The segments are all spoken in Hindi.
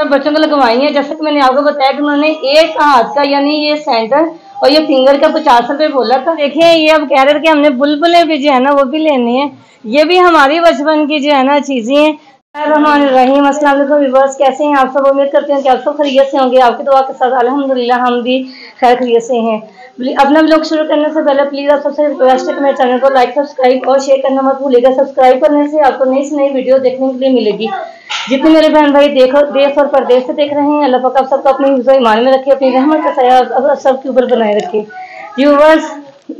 और बच्चों को लगवाई है, जैसे कि मैंने आपको बताया कि उन्होंने एक हाथ का यानी ये सेंटर और ये फिंगर का पचास रुपए बोला था। देखिए, ये अब कह रहे थे कि हमने बुलबुलें भी जो है ना, वो भी लेनी है। ये भी हमारी बचपन की जो है ना चीज़ें हैं। रहमान रहीम, अस्सलाम वालेकुम व्यूअर्स कैसे हैं आप सब? उम्मीद करते हैं कि आप सब खरीत से होंगे। आपकी दुआ के साथ अल्हम्दुलिल्लाह, हम भी खैर खरीत से हैं। अपना ब्लॉग शुरू करने से पहले प्लीज़ आप सबसे रिक्वेस्ट है कि मेरे चैनल को लाइक सब्सक्राइब और शेयर करना मत भूलिएगा। सब्सक्राइब करने से आपको नई से नई वीडियो देखने के लिए मिलेगी। जितने मेरे बहन भाई देखो, देश और परदेश से देख रहे हैं, अल्लाह पाक आप सबको अपनी ईमान में रखे, अपनी रहमत का साया सबके ऊपर बनाए रखे। व्यूवर्स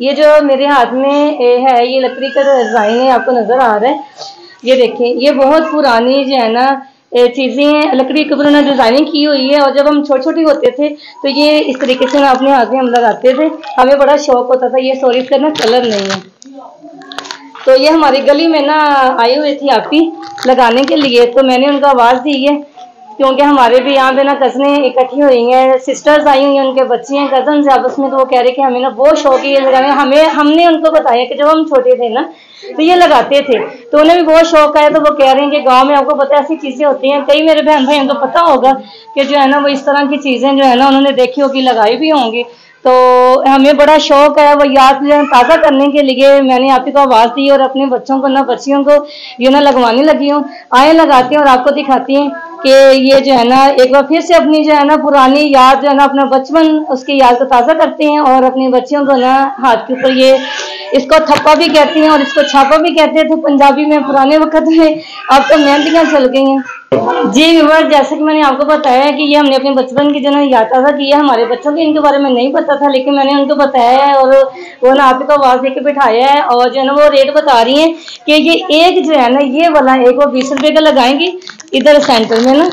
ये जो मेरे हाथ में है, ये लकड़ी का जो डिज़ाइन है, आपको नज़र आ रहा है। ये देखें ये बहुत पुरानी जो है ना चीज़ें हैं। लकड़ी के ऊपर उन्होंने डिज़ाइनिंग की हुई है और जब हम छोटे छोटे होते थे तो ये इस तरीके से अपने हाथ में हम लगाते थे। हमें बड़ा शौक होता था, ये सॉरी इसका ना कलर नहीं है। तो ये हमारी गली में ना आई हुई थी आपी लगाने के लिए तो मैंने उनको आवाज़ दी है, क्योंकि हमारे भी यहाँ पे ना कज़नें इकट्ठी हुई हैं सिस्टर्स आई हुई हैं, उनके बच्चे हैं कज़न आपस में तो वो कह रहे कि हमें ना बहुत शौक है, ये लगाने हमें, हमने उनको बताया कि जब हम छोटे थे ना तो ये लगाते थे तो उन्हें भी बहुत शौक आया तो वो कह रहे हैं कि गाँव में आपको पता ऐसी चीज़ें होती हैं, कई मेरे बहन भाई, उनको पता होगा कि जो है ना वो इस तरह की चीज़ें जो है ना उन्होंने देखी होगी, लगाई भी होंगी तो हमें बड़ा शौक है वो याद ताज़ा करने के लिए। मैंने आप ही को आवाज़ दी और अपने बच्चों को ना बच्चियों को, ये ना लगवाने लगी हूँ। आए लगाती हूँ और आपको दिखाती हैं। कि ये जो है ना, एक बार फिर से अपनी जो है ना पुरानी याद जो है ना अपना बचपन, उसकी याद को ताज़ा करते हैं और अपनी बच्चियों को ना हाथ के ऊपर ये इसको थप्पा भी कहती हैं और इसको छापा भी कहते थे पंजाबी में पुराने वक्त में अब तो मेहंदियाँ चल गई हैं। जी विवर जैसे कि मैंने आपको बताया है कि ये हमने अपने बचपन की जो है याद ताज़ा की है। हमारे बच्चों के इनके बारे में नहीं पता था, लेकिन मैंने उनको बताया है और वो ना आप को आवाज़ देके बिठाया है और जो है ना वो रेट बता रही हैं कि ये एक जो है ना, ये वाला एक वो बीस रुपये का लगाएँगी इधर सेंटर में ना,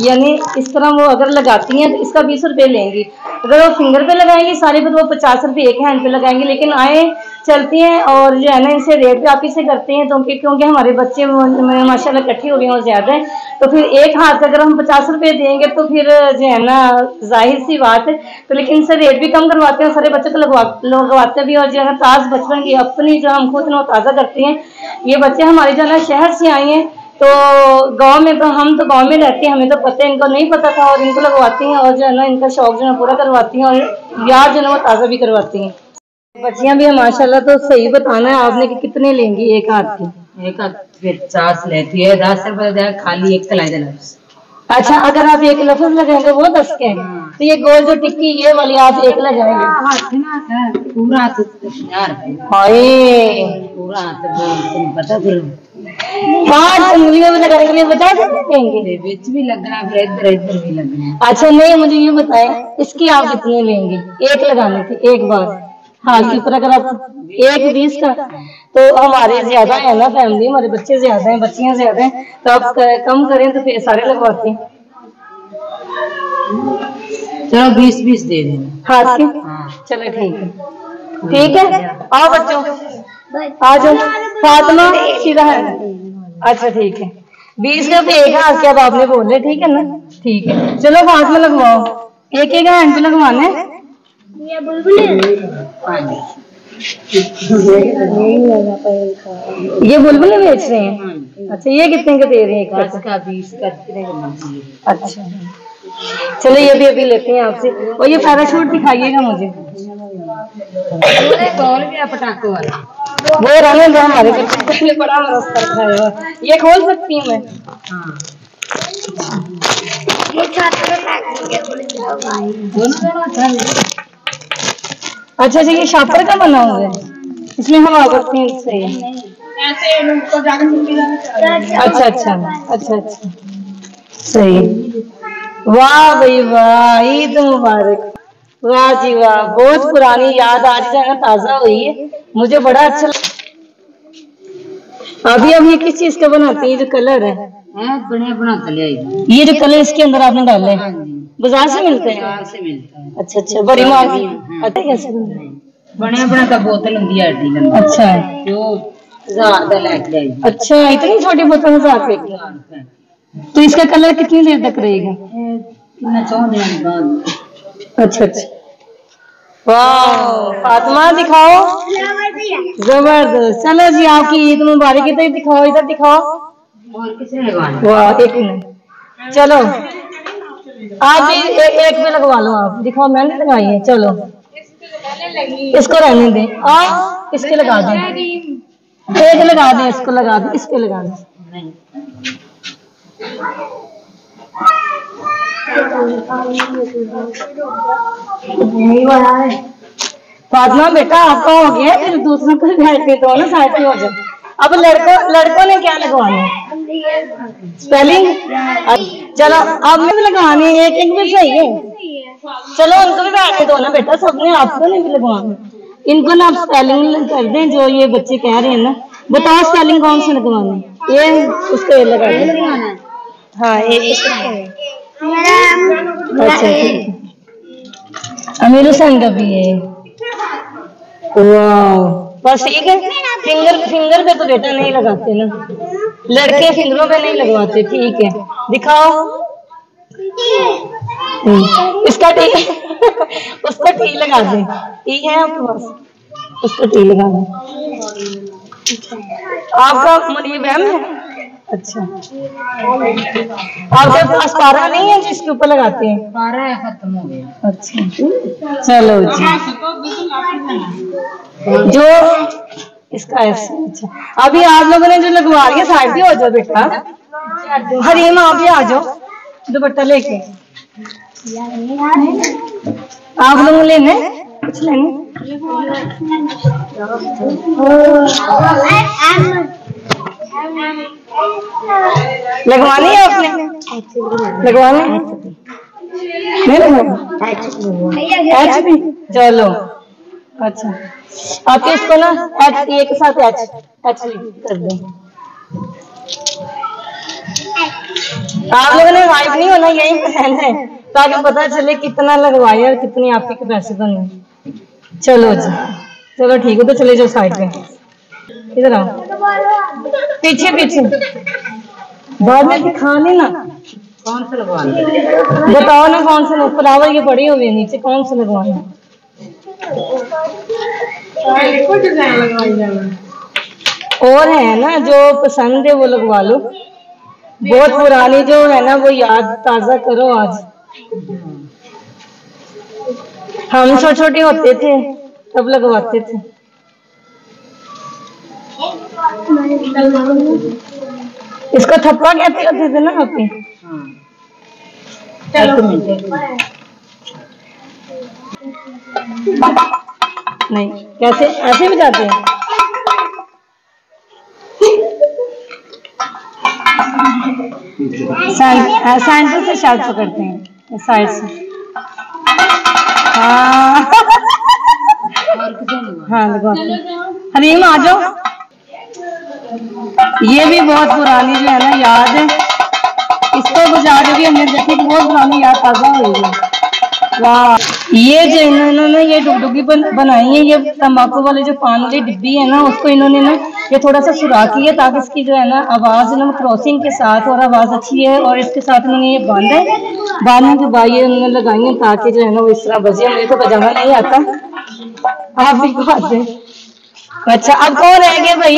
यानी इस तरह वो अगर लगाती हैं तो इसका बीस रुपये लेंगी। अगर वो फिंगर पे लगाएँगी सारे पे तो वो पचास रुपये एक हैंड पे लगाएँगे। लेकिन आए, चलती हैं और जो है ना, इनसे रेट पे आप इसे करते हैं तो क्योंकि हमारे बच्चे माशाल्लाह इकट्ठी हो गए हैं ज़्यादा है तो फिर एक हाथ अगर हम पचास रुपये देंगे तो फिर जो है ना, ज़ाहिर सी बात है। तो लेकिन इनसे रेट भी कम करवाते हैं, सारे बच्चे को लगवा, लगवाते भी और जो है ताज़ बचपन की अपनी जो हम खुद ना ताज़ा करते हैं, ये बच्चे हमारे जो है ना, शहर से आए हैं तो गाँव में तो हम तो गाँव में रहते हैं हमें तो पता है इनको नहीं पता था और इनको लगवाती हैं और जो है ना इनका शौक जो है पूरा करवाती हैं और याद जो है वो ताज़ा भी करवाती हैं। बच्चियाँ भी माशाल्लाह तो सही बताना है आपने कि कितने लेंगी एक हाथ की? एक हाथ फिर पचास लेती है दस रुपए खाली एक कलाई देना। अच्छा अगर आप एक लफ्ज लगाएँगे वो दस के तो ये गोल जो टिक्की ये वाली आप एक लगाएँगे। पूरा हाथ पूरा पता पाँच उंगलियों में लगाने के लिए बता सकते बीच भी लगना फिर इधर इधर भी लगना अच्छा नहीं मुझे ये बताए इसकी आप कितने लेंगे? एक लगाने की एक बार। हाँ के ऊपर अगर आप एक बीस का तो हमारे ज़्यादा है ना फैमिली हमारे बच्चे ज़्यादा हैं बच्चियाँ ज़्यादा हैं तो आप कम करें तो फिर सारे लगवाते। हैं चलो बीस बीस दे दें हाँ चलो ठीक है। ठीक है। आओ बच्चों। आ जाओ। फातिमा सीधा है। अच्छा ठीक है। बीस का तो एक हाथ के अब आपने बोले ठीक है ना? ठीक है। चलो फातिमा लगवाओ। एक एक हैंड पे लगवाना है। ये बुलबुल बेच रहे हैं? अच्छा ये कितने का दे रहे हैं का बीस का अच्छा। चलो ये भी अभी लेते हैं आपसे। और ये पैराशूट दिखाइएगा मुझे। पटाखों वाला। वो रहने दो हमारे बच्चे बड़ा रखा है ये खोल सकती हूँ मैं। अच्छा अच्छा ये शापर का बना हुआ है। इसमें हम करते हैं। से अच्छा अच्छा अच्छा अच्छा। सही। वाह भाई, वाह, ईद मुबारक। वाह जी वाह, बहुत पुरानी याद, आज जो ताज़ा हुई है। मुझे बड़ा अच्छा अभी अब ये किस चीज़ का बनाती है? जो कलर है। ये जो कलर इसके अंदर आपने डाले हाँ बाज़ार से मिलते हैं? है। अच्छा अच्छा बड़ी मार्क अच्छा कैसे बने बना का बोतल ਹੁੰਦੀ है अच्छा। जो हज़ार का लेके आई अच्छा इतनी छोटी बोतल हज़ार रुपए तो इसका कलर कितनी देर तक रहेगा? कितना चौदह दिन बाद। अच्छा अच्छा। वाह फातिमा दिखाओ। ज़बरदस्त। चलो जी आपकी ईद मुबारक इधर दिखाओ इधर दिखाओ। वाह एक मिनट। चलो आप भी एक पे लगवा लो आप। दिखाओ मैंने लगाई है चलो। इसको रहने दें। आप इसके लगा दें। एक लगा दें इसको लगा दें इस पे लगा दें। फातिमा, बेटा, आपका हो गया, फिर दूसरों को बैठ के दो ना साइड पे हो जाए। अब लड़कों लड़कों ने क्या लगवाना स्पेलिंग चलो, अब में भी लगानी है, एक एक भी सही है। चलो, उनको भी बैठ के दो ना, बेटा, सबने आपको नहीं भी लगवाना। इनको ना आप स्पेलिंग कर दें, जो ये बच्चे कह रहे हैं ना। बताओ स्पेलिंग कौन सी लगवानी? ये उसको लगा दें। हाँ ये अच्छा। अमीर हुसैन का भी है। बस ठीक है। फिंगर फिंगर पे तो बेटा नहीं लगाते ना। लड़के फिंगरों पे नहीं लगवाते ठीक है। दिखाओ। हम्म, इसका टी उसका टी लगा दे। टी है आपके पास उसका टी लगा दे। आपका मुनीब है? ना? अच्छा। आपके पास पारा नहीं है जिसके ऊपर लगाते हैं? सारा खत्म हो गया। अच्छा। चलो जी। जो इसका ऐसे अच्छा। अभी आप लोगों ने जो लगवा है साइड भी हो जाओ बेटा। हरीम आप भी आ जाओ। दुपट्टा लेके। आप लोग लेने? कुछ लेने? लगवानी है आपने? नहीं लगवानी? चलो। अच्छा। आप इसको ना एच ए के साथ एच एच कर दें। आप लोगों ने वाइफ नहीं होना, यही पहन है। ताकि पता चले कितना लगवाया और कितनी आपकी कैपेसिटी है चलो जी। चलो ठीक है तो चले जाओ साइड पे। इधर आओ। पीछे पीछे। बाद में दिखा ना। कौन सा लगवाना बताओ ना कौन सा फ्लावर ये पड़ी हुई है नीचे कौन सा लगवाना और है ना, जो पसंद है वो लगवा लो। बहुत पुरानी जो है ना, वो याद ताज़ा करो आज। हम छोटे छोटे होते थे, तब लगवाते थे। इसको थप्पा कहते होते थे ना आपके। नहीं कैसे ऐसे भी जाते हैं? सैं- से शायद पकड़ते हैं साइड से। हाँ। हाँ लगवाते हरीम आ जाओ। ये भी बहुत पुरानी जो है ना याद है। इसको बुझा के भी हमने देखी बहुत पुरानी याद ताज़ा है। वाह। ये जो इन्होंने ना ये डुगडुगी बन, बनाई है ये तंबाकू वाले जो पान वाली डिब्बी है ना उसको इन्होंने ना ये थोड़ा सा सुराखी है ताकि इसकी जो है ना आवाज़ ना क्रॉसिंग के साथ और आवाज़ अच्छी है और इसके साथ इन्होंने ये बांधा है। बांधने के बाद ये उन्होंने लगाई है ताकि जो है ना वो इस तरह बजे मुझे तो बजाना नहीं आता। आप भी बात है अच्छा अब कौन रह गया भाई?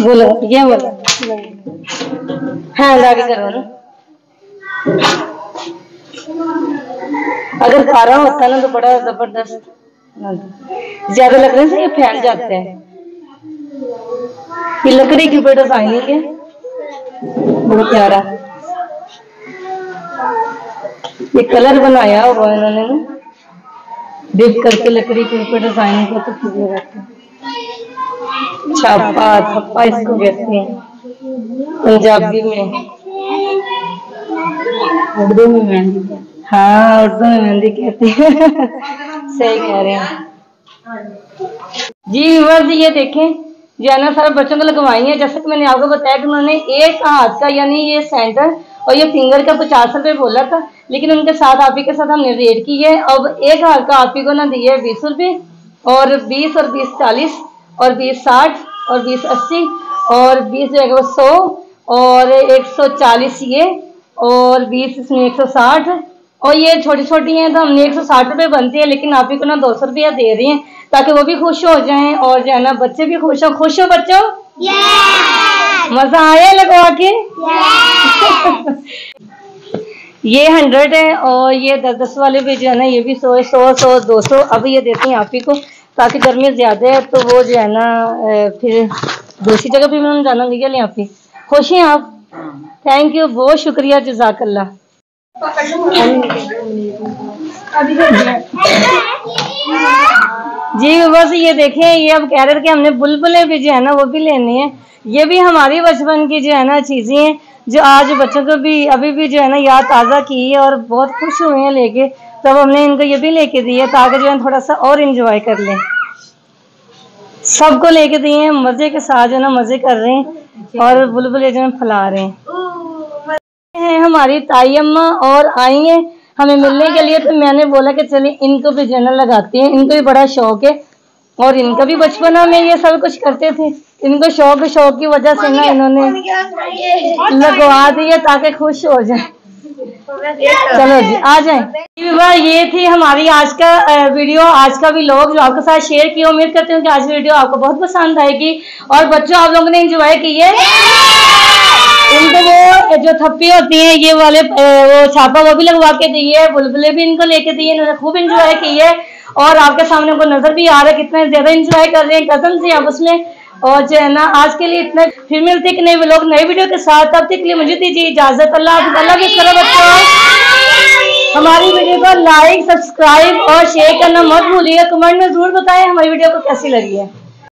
बोलो ये बोलो हाँ? आगे करो अगर खारा होता ना तो बड़ा ज़बरदस्त। ज़्यादा लगने से ये फैल जाते हैं। ये लकड़ी के ऊपर डिज़ाइनिंग है बहुत प्यारा। ये कलर बनाया हुआ है इन्होंने ना। डिप करके लकड़ी के ऊपर डिज़ाइनिंग का तो खूब लगाते हैं। छापा थप्पा इसको कहते हैं पंजाबी में। उर्दू में मेहंदी हाँ उर्दू में मेहंदी कहते हैं सही कह रहे हैं। जी विवर्स ये देखें जो है ना सारे बच्चों को लगवाई है। जैसे कि मैंने आपको बताया कि उन्होंने एक हाथ का यानी ये सेंटर और ये फिंगर का पचास रुपए बोला था लेकिन उनके साथ आप ही के साथ हमने रेट की है। अब एक हाथ का आप ही को ना दिए है बीस रुपए और बीस और बीस चालीस और बीस साठ। और बीस अस्सी और बीस जो है वो सौ और एक सौ चालीस ये और बीस इसमें एक सौ साठ। और ये छोटी छोटी हैं तो हमने एक सौ साठ रुपये बनती है लेकिन आप ही को ना दो सौ रुपया दे रही हैं ताकि वो भी खुश हो जाएँ और जो है ना बच्चे भी खुश हो। खुश हो बच्चों? मज़ा आया लगवा के? ये हंड्रेड है और ये दस दस वाले भी जो है ना ये भी सौ सौ सौ दो सौ। अब ये देती हैं आप ही को। ताकि गर्मी ज़्यादा है तो वो जो है ना फिर दूसरी जगह भी मैंने जाना भैया ले आप ही खुश हैं आप? थैंक यू बहुत शुक्रिया, जजाकल्ला। जी, बस ये देखें, ये अब कह रहे थे कि हमने बुलबुलें भी जो है ना, वो भी लेनी है। ये भी हमारी बचपन की जो है ना, चीज़ें हैं, जो आज बच्चों को भी, अभी भी जो है ना, याद ताज़ा की है और बहुत खुश हुए हैं लेके। तब हमने इनको ये भी लेके दिए ताकि जो है थोड़ा सा और इंजॉय कर लें। सबको लेके दिए हैं मज़े के साथ जो ना मज़े कर रहे हैं और बुलबुल जो है फैला रहे हैं। हमारी ताई अम्मा और आई हैं हमें मिलने के लिए। तो मैंने बोला कि चलिए इनको भी जनरल लगाती हैं। इनको भी बड़ा शौक है और इनका भी बचपना में ये सब कुछ करते थे। इनको शौक शौक की वजह से ना इन्होंने लगवा दिए ताकि खुश हो जाए। चलो जी, आ जाए। ये थी हमारी आज का वीडियो आज का भी लोग जो आपके साथ शेयर किया। उम्मीद करती हूँ कि आज वीडियो आपको बहुत पसंद आएगी। और बच्चों, आप लोगों ने एंजॉय किए इनको वो जो थप्पी होती है, ये वाले वो छापा वो भी लगवा के दिए बुलबुले भी इनको लेके दिए इन्होंने खूब इंजॉय किए और आपके सामने उनको नज़र भी आ रहा है, कितने ज़्यादा इंजॉय कर रहे हैं, कसम से आप उसमें और जो है ना, आज के लिए इतना फिर मिलते कि नए लोग नए वीडियो के साथ। तब तक के लिए मुझे दीजिए इजाज़त। अल्लाह अल्लाह भी करो बच्चों हमारी वीडियो को लाइक सब्सक्राइब और शेयर करना मत भूलिएगा। कमेंट में ज़रूर बताएँ हमारी वीडियो को कैसी लगी है।